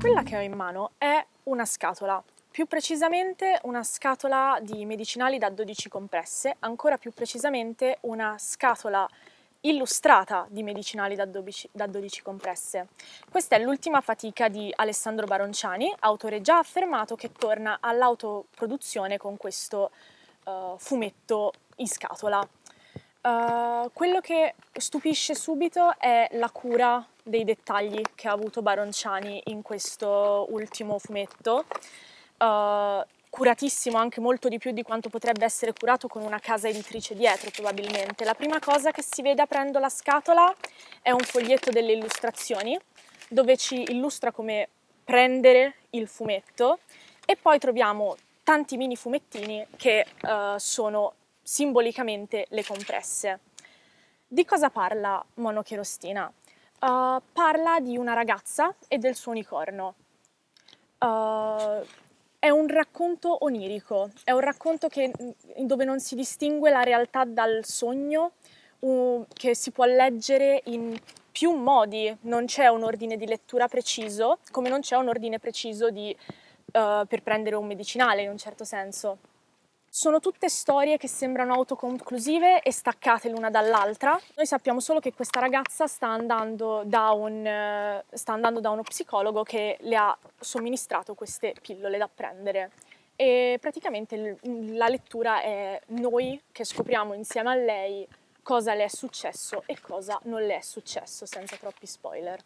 Quella che ho in mano è una scatola, più precisamente una scatola di medicinali da 12 compresse, ancora più precisamente una scatola illustrata di medicinali da 12, da 12 compresse. Questa è l'ultima fatica di Alessandro Baronciani, autore già affermato che torna all'autoproduzione con questo uh, fumetto in scatola. Uh, quello che stupisce subito è la cura dei dettagli che ha avuto Baronciani in questo ultimo fumetto, uh, curatissimo anche molto di più di quanto potrebbe essere curato con una casa editrice dietro probabilmente. La prima cosa che si vede aprendo la scatola è un foglietto delle illustrazioni dove ci illustra come prendere il fumetto e poi troviamo tanti mini fumettini che uh, sono simbolicamente le compresse. Di cosa parla Monocherostina? Uh, parla di una ragazza e del suo unicorno. Uh, è un racconto onirico, è un racconto che, dove non si distingue la realtà dal sogno, uh, che si può leggere in più modi, non c'è un ordine di lettura preciso, come non c'è un ordine preciso di, per prendere un medicinale in un certo senso. Sono tutte storie che sembrano autoconclusive e staccate l'una dall'altra. Noi sappiamo solo che questa ragazza sta andando da, un, sta andando da uno psicologo che le ha somministrato queste pillole da prendere e praticamente la lettura è noi che scopriamo insieme a lei cosa le è successo e cosa non le è successo senza troppi spoiler.